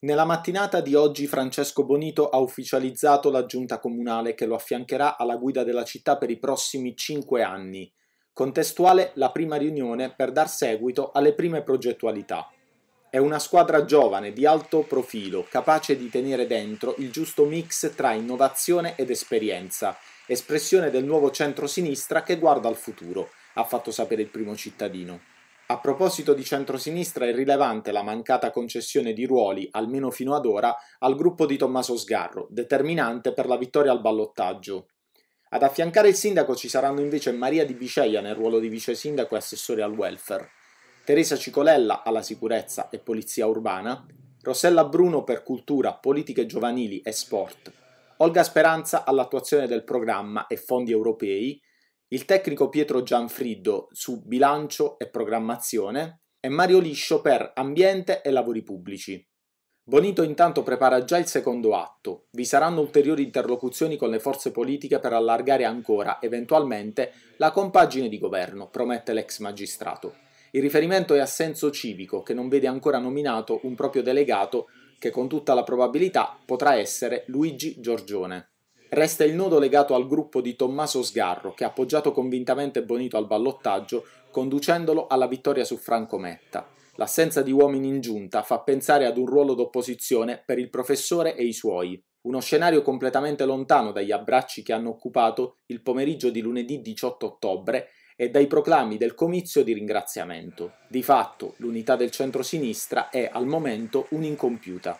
Nella mattinata di oggi Francesco Bonito ha ufficializzato la giunta comunale che lo affiancherà alla guida della città per i prossimi cinque anni. Contestuale la prima riunione per dar seguito alle prime progettualità. È una squadra giovane, di alto profilo, capace di tenere dentro il giusto mix tra innovazione ed esperienza, espressione del nuovo centro-sinistra che guarda al futuro, ha fatto sapere il primo cittadino. A proposito di centrosinistra è rilevante la mancata concessione di ruoli, almeno fino ad ora, al gruppo di Tommaso Sgarro, determinante per la vittoria al ballottaggio. Ad affiancare il sindaco ci saranno invece Maria Di Biceia nel ruolo di vice sindaco e assessore al welfare, Teresa Cicolella alla sicurezza e polizia urbana, Rossella Bruno per cultura, politiche giovanili e sport, Olga Speranza all'attuazione del programma e fondi europei, il tecnico Pietro Gianfriddo su bilancio e programmazione e Mario Liscio per ambiente e lavori pubblici. Bonito intanto prepara già il secondo atto. Vi saranno ulteriori interlocuzioni con le forze politiche per allargare ancora, eventualmente, la compagine di governo, promette l'ex magistrato. Il riferimento è a senso civico, che non vede ancora nominato un proprio delegato che con tutta la probabilità potrà essere Luigi Giorgione. Resta il nodo legato al gruppo di Tommaso Sgarro, che ha appoggiato convintamente Bonito al ballottaggio, conducendolo alla vittoria su Franco Metta. L'assenza di uomini in giunta fa pensare ad un ruolo d'opposizione per il professore e i suoi, uno scenario completamente lontano dagli abbracci che hanno occupato il pomeriggio di lunedì 18 ottobre e dai proclami del comizio di ringraziamento. Di fatto, l'unità del centro-sinistra è al momento un'incompiuta.